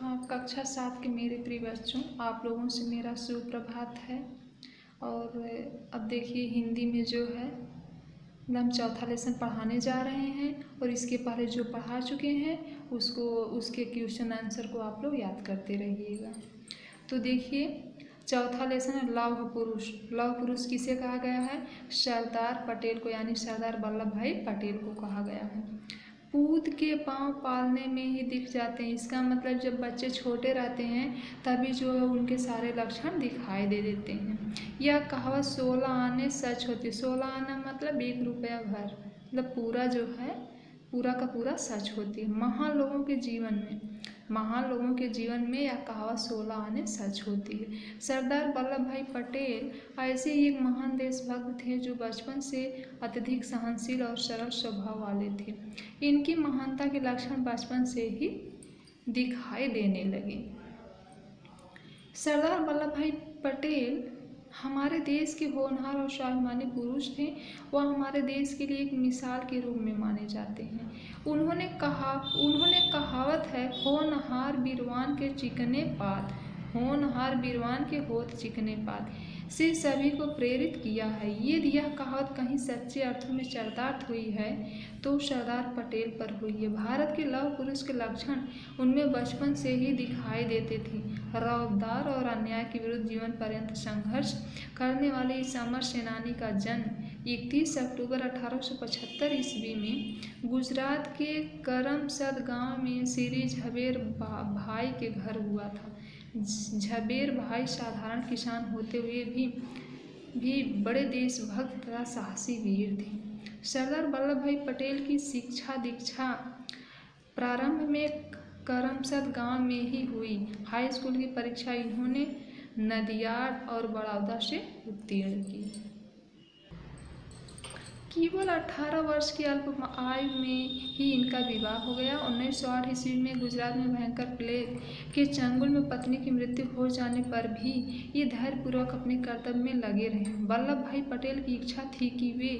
हाँ कक्षा सात के मेरे प्रिय बच्चों आप लोगों से मेरा सुप्रभात है। और अब देखिए, हिंदी में जो है हम चौथा लेसन पढ़ाने जा रहे हैं और इसके पहले जो पढ़ा चुके हैं, उसको, उसके क्वेश्चन आंसर को आप लोग याद करते रहिएगा। तो देखिए, चौथा लेसन है, लौह पुरुष। लौह पुरुष किसे कहा गया है? सरदार पटेल को, यानी सरदार वल्लभ भाई पटेल को कहा गया है। पूत के पाँव पालने में ही दिख जाते हैं। इसका मतलब जब बच्चे छोटे रहते हैं, तभी जो है उनके सारे लक्षण दिखाई दे देते हैं। यह कहावत सोलह आने सच होती सोलह आना मतलब एक रुपया भर। मतलब पूरा जो है, पूरा का पूरा सच होती है। महान लोगों के जीवन में। महान लोगों के जीवन में यह कहावत सोलह आने सच होती है। सरदार वल्लभ भाई पटेल ऐसे ही एक महान देशभक्त थे जो बचपन से अत्यधिक सहनशील और सरल स्वभाव वाले थे। इनकी महानता के लक्षण बचपन से ही दिखाई देने लगे। सरदार वल्लभ भाई पटेल हमारे देश के होनहार और स्वाभिमानी पुरुष थे, वह हमारे देश के लिए एक मिसाल के रूप में माने जाते हैं। उन्होंने कहा, उन्होंने कहावत है, होनहार बीरवान के चिकने पात। होनहार बीरवान के होत चिकने पात। से सभी को प्रेरित किया है। यदि यह कहावत कहीं सच्चे अर्थों में चरितार्थ हुई है तो सरदार पटेल पर हुई है। भारत के लव पुरुष के लक्षण उनमें बचपन से ही दिखाई देते थे। रौबदार और अन्याय के विरुद्ध जीवन पर्यंत संघर्ष करने वाले इस अमर सेनानी का जन्म इकतीस अक्टूबर 1875 ईस्वी में गुजरात के करमसद गाँव में श्री झबेर भाई के घर हुआ था। झबेर भाई साधारण किसान होते हुए भी भी बड़े देशभक्त तथा साहसी वीर थे। सरदार वल्लभ भाई पटेल की शिक्षा दीक्षा प्रारंभ में करमसद गाँव में ही हुई। हाई स्कूल की परीक्षा इन्होंने नदियाड और बड़ौदा से उत्तीर्ण की। केवल 18 वर्ष की अल्प आयु में ही इनका विवाह हो गया। उन्नीस सौ आठ ईस्वी में गुजरात में भयंकर प्लेग के चंगुल में पत्नी की मृत्यु हो जाने पर भी ये धैर्यपूर्वक अपने कर्तव्य में लगे रहे। वल्लभ भाई पटेल की इच्छा थी कि वे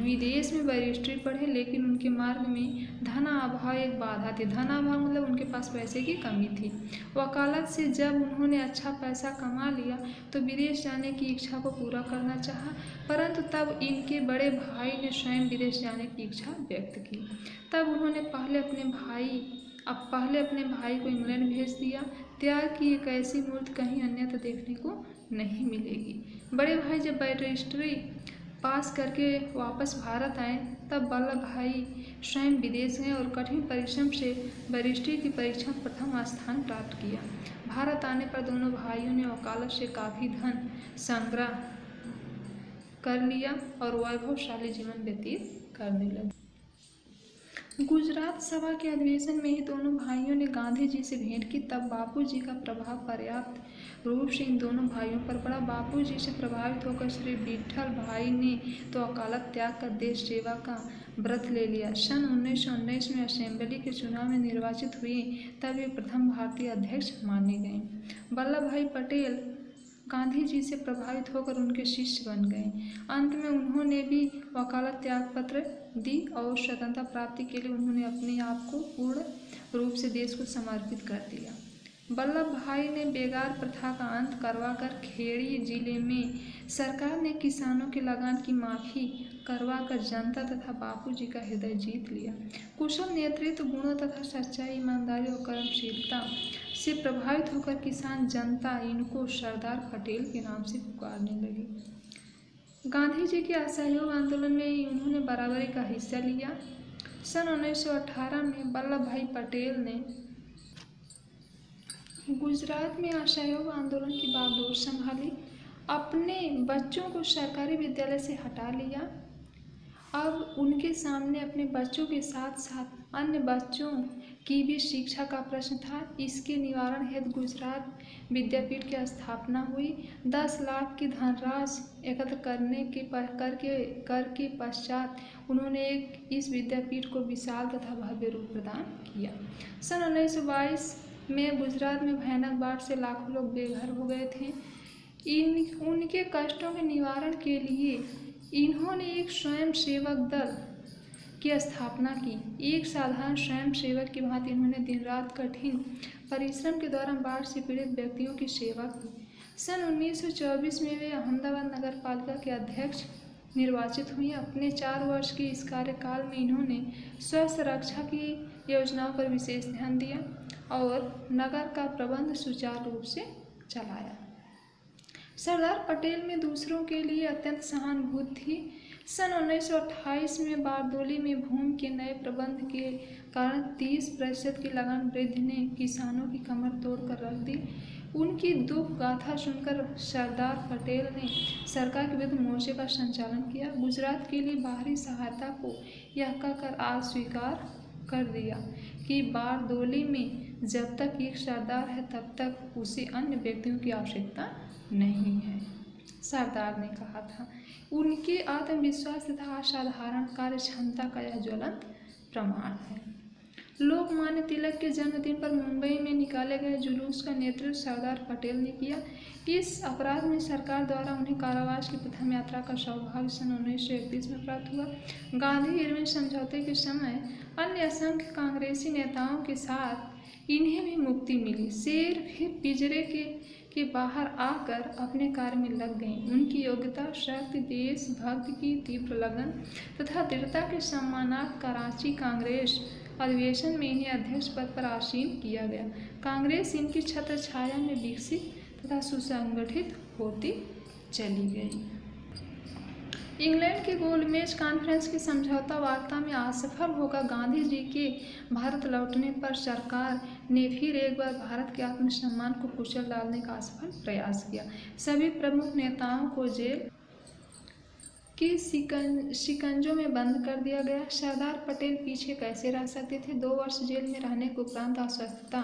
विदेश में बैरिस्ट्री पढ़े, लेकिन उनके मार्ग में धन अभाव एक बाधा थी। धन अभाव मतलब उनके पास पैसे की कमी थी। वकालत से जब उन्होंने अच्छा पैसा कमा लिया तो विदेश जाने की इच्छा को पूरा करना चाहा, परंतु तब इनके बड़े भाई ने स्वयं विदेश जाने की इच्छा व्यक्त की। तब उन्होंने पहले अपने भाई, अब पहले अपने भाई को इंग्लैंड भेज दिया। त्याग की एक ऐसी मूर्ति कहीं अन्यत्र देखने को नहीं मिलेगी। बड़े भाई जब बैरिस्ट्री पास करके वापस भारत आए, तब वल्लभ भाई स्वयं विदेश गए और कठिन परिश्रम से बैरिस्ट्री की परीक्षा प्रथम स्थान प्राप्त किया। भारत आने पर दोनों भाइयों ने वकालत से काफ़ी धन, संग्रह कर लिया और वैभवशाली जीवन व्यतीत करने लगे। गुजरात सभा के अधिवेशन में ही दोनों भाइयों ने गांधी जी से भेंट की, तब बापू जी का प्रभाव पर्याप्त रूप से इन दोनों भाइयों पर पड़ा। बापू जी से प्रभावित होकर श्री विठल भाई ने तो अकालत त्याग कर देश सेवा का व्रत ले लिया। सन उन्नीस में असेंबली के चुनाव में निर्वाचित हुए तब वे प्रथम भारतीय अध्यक्ष माने गए। वल्लभ भाई पटेल गांधी जी से प्रभावित होकर उनके शिष्य बन गए। अंत में उन्होंने भी वकालत त्यागपत्र दी और स्वतंत्रता प्राप्ति के लिए उन्होंने अपने आप को पूर्ण रूप से देश को समर्पित कर दिया। वल्लभ भाई ने बेगार प्रथा का अंत करवाकर खेड़ी ज़िले में सरकार ने किसानों के लगान की माफ़ी करवाकर जनता तथा बापू जी का हृदय जीत लिया। कुशल नेतृत्व, गुणों तथा सच्चाई, ईमानदारी और कर्मशीलता से प्रभावित होकर किसान जनता इनको सरदार पटेल के नाम से पुकारने लगी। गांधी जी के असहयोग आंदोलन में उन्होंने बराबरी का हिस्सा लिया। सन 1918 में वल्लभ भाई पटेल ने गुजरात में असहयोग आंदोलन की बागडोर संभाली, अपने बच्चों को सरकारी विद्यालय से हटा लिया। अब उनके सामने अपने बच्चों के साथ साथ अन्य बच्चों की भी शिक्षा का प्रश्न था। इसके निवारण हेतु गुजरात विद्यापीठ की स्थापना हुई। दस लाख की धनराशि एकत्र करने के करके कर के पश्चात उन्होंने एक, इस विद्यापीठ को विशाल तथा भव्य रूप प्रदान किया। सन उन्नीस सौ बाईस में गुजरात में भयानक बाढ़ से लाखों लोग बेघर हो गए थे। इन, उनके कष्टों के निवारण के लिए इन्होंने एक स्वयं सेवक दल की स्थापना की। एक साधारण स्वयं सेवक की भांति इन्होंने दिन रात कठिन परिश्रम के दौरान बाढ़ से पीड़ित व्यक्तियों की सेवा की। सन 1924 में वे अहमदाबाद नगर पालिका के अध्यक्ष निर्वाचित हुई। अपने चार वर्ष के इस कार्यकाल में इन्होंने स्वास्थ्य रक्षा की योजनाओं पर विशेष ध्यान दिया। और नगर का प्रबंध सुचारू रूप से चलाया। सरदार पटेल में दूसरों के लिए अत्यंत सहानुभूति थी। सन 1928 में बारदोली में भूमि के नए प्रबंध के कारण 30 प्रतिशत की लगान वृद्धि ने किसानों की कमर तोड़कर रख दी। उनकी दुख गाथा सुनकर सरदार पटेल ने सरकार के विरुद्ध मोर्चे का संचालन किया। गुजरात के लिए बाहरी सहायता को यह कहकर आज स्वीकार कर दिया कि बारदोली में जब तक एक सरदार है, तब तक उसे अन्य व्यक्तियों की आवश्यकता नहीं है। सरदार ने कहा था, उनके आत्मविश्वास तथा असाधारण कार्य क्षमता का यह ज्वलंत प्रमाण है। लोकमान्य तिलक के जन्मदिन पर मुंबई में निकाले गए जुलूस का नेतृत्व सरदार पटेल ने किया। इस अपराध में सरकार द्वारा उन्हें कारावास की प्रथम यात्रा का सौभाग्य सन उन्नीस में प्राप्त हुआ। गांधी इरविन समझौते के समय अन्य असंख्य कांग्रेसी नेताओं के साथ इन्हें भी मुक्ति मिली। शेर फिर पिजरे के के बाहर आकर अपने कार्य में लग गईं। उनकी योग्यता, शक्ति, देशभक्ति की तीव्र लगन तथा दृढ़ता के सम्मानार्थ कराची कांग्रेस अधिवेशन में इन्हें अध्यक्ष पद पर आसीन किया गया। कांग्रेस इनकी छत्र छाया में विकसित तथा सुसंगठित होती चली गई। इंग्लैंड के गोलमेज कॉन्फ्रेंस की समझौता वार्ता में असफल होकर गांधी जी के। भारत लौटने पर सरकार ने फिर एक बार भारत के आत्मसम्मान को कुचल डालने का असफल प्रयास किया। सभी प्रमुख नेताओं को जेल के शिकं शिकंजों में बंद कर दिया गया। सरदार पटेल पीछे कैसे रह सकते थे? दो वर्ष जेल में रहने के उपरांत अस्वस्थता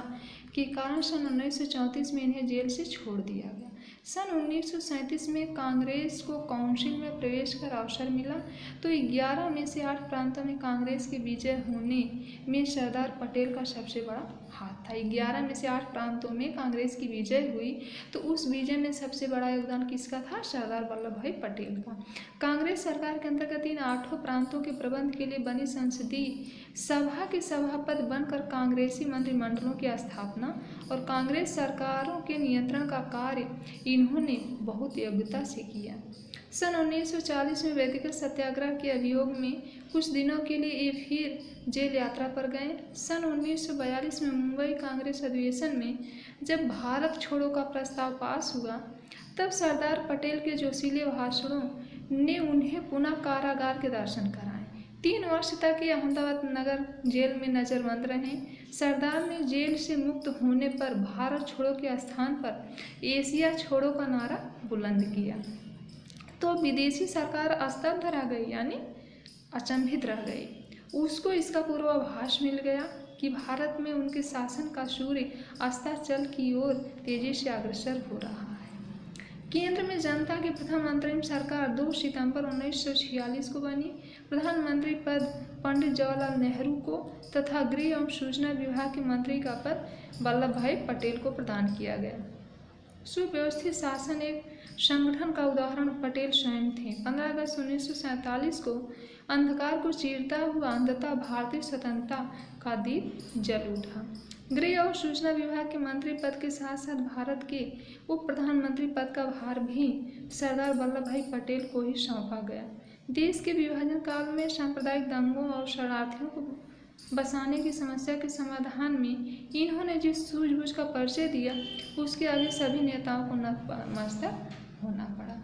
के कारण सन उन्नीस सौ चौंतीस में इन्हें जेल से छोड़ दिया गया। सन उन्नीस सौ सैंतीस में कांग्रेस को काउंसिल में प्रवेश कर अवसर मिला तो 11 में से आठ प्रांतों में कांग्रेस के विजय होने में सरदार पटेल का सबसे बड़ा हाथ था। ग्यारह में से आठ प्रांतों में कांग्रेस की विजय हुई तो उस विजय में सबसे बड़ा योगदान किसका था? सरदार वल्लभ भाई पटेल का। कांग्रेस सरकार के अंतर्गत इन आठों प्रांतों के प्रबंध के लिए बनी संसदीय सभा के सभापति बनकर कांग्रेसी मंत्रिमंडलों की स्थापना और कांग्रेस सरकारों के नियंत्रण का कार्य इन्होंने बहुत योग्यता से किया। सन 1940 में व्यक्तिगत सत्याग्रह के अभियोग में कुछ दिनों के लिए ये फिर जेल यात्रा पर गए। सन 1942 में मुंबई कांग्रेस अधिवेशन में जब भारत छोड़ो का प्रस्ताव पास हुआ, तब सरदार पटेल के जोशीले भाषणों ने उन्हें पुनः कारागार के दर्शन कराए। तीन वर्ष तक ये अहमदाबाद नगर जेल में नज़रबंद रहे। सरदार ने जेल से मुक्त होने पर भारत छोड़ो के स्थान पर एशिया छोड़ो का नारा बुलंद किया। तो विदेशी सरकार स्तब्ध रह गई, यानी अचंभित रह गई। उसको इसका पूर्वाभास मिल गया कि भारत में उनके शासन का सूर्य अस्ताचल की ओर तेज़ी से अग्रसर हो रहा केंद्र में जनता के प्रथम अंतरिम सरकार 2 सितंबर 1946 को बनी। प्रधानमंत्री पद पंडित जवाहरलाल नेहरू को तथा गृह एवं सूचना विभाग के मंत्री का पद वल्लभ भाई पटेल को प्रदान किया गया। सुव्यवस्थित शासन एक संगठन का उदाहरण पटेल स्वयं थे। 15 अगस्त उन्नीस सौ सैंतालीस को अंधकार को चीरता हुआ अंधता, भारतीय स्वतंत्रता का दीप जल उठा। गृह और सूचना विभाग के मंत्री पद के साथ साथ भारत के उप प्रधानमंत्री पद का भार भी सरदार वल्लभ भाई पटेल को ही सौंपा गया। देश के विभाजन काल में सांप्रदायिक दंगों और शरणार्थियों को बसाने की समस्या के समाधान में इन्होंने जिस सूझबूझ का परिचय दिया, उसके आगे सभी नेताओं को नतमस्तक होना पड़ा।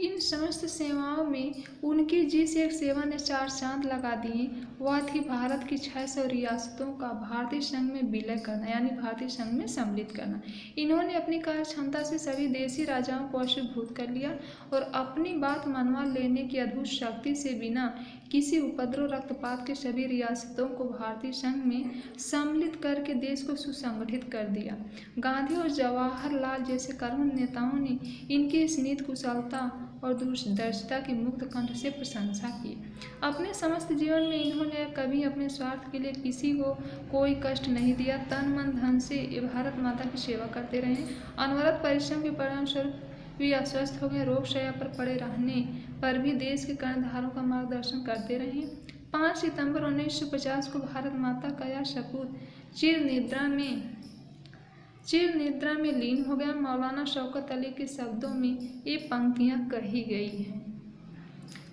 इन समस्त सेवाओं में उनकी जिस एक सेवा ने चार चाँद लगा दिए वह थी भारत की छः सौ रियासतों का भारतीय संघ में विलय करना, यानी भारतीय संघ में सम्मिलित करना। इन्होंने अपनी कार्य क्षमता से सभी देशी राजाओं को अशुभूत कर लिया और अपनी बात मनवा लेने की अद्भुत शक्ति से बिना किसी उपद्रव रक्तपात के सभी रियासतों को भारतीय संघ में सम्मिलित करके देश को सुसंगठित कर दिया। गांधी और जवाहरलाल जैसे कर्म नेताओं ने इनकी इस नीत कुशलता और दूरदर्शिता की मुक्त कंठ से प्रशंसा की। अपने समस्त जीवन में इन्होंने कभी अपने स्वार्थ के लिए किसी को कोई कष्ट नहीं दिया। तन, मन, धन से भारत माता की सेवा करते रहे। अनवरत परिश्रम के परिणाम स्वरूप वे अस्वस्थ हो गए। रोग शया पर पड़े रहने पर भी देश के कर्णधारों का मार्गदर्शन करते रहे। पाँच सितंबर 1950 को भारत माता का यह सपूत चिर निद्रा में चिर निद्रा में लीन हो गया। मौलाना शौकत अली के शब्दों में ये पंक्तियाँ कही गई हैं।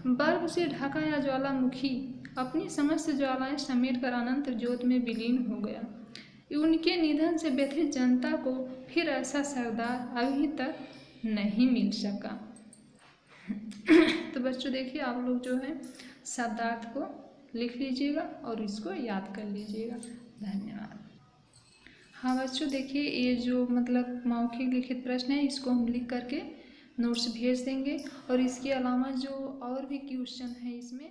बर्फ़ से ढका या ज्वालामुखी, अपनी समस्त ज्वालाएँ समेट कर अनंत ज्योत में विलीन हो गया। उनके निधन से व्यथित जनता को फिर ऐसा सरदार अभी तक नहीं मिल सका। तो बच्चों, देखिए, आप लोग जो है, शब्दार्थ को लिख लीजिएगा और इसको याद कर लीजिएगा। धन्यवाद। हाँ बच्चों देखिए, ये जो मतलब मौखिक लिखित प्रश्न है, इसको हम लिख करके नोट्स भेज देंगे। और इसके अलावा जो और भी क्वेश्चन है इसमें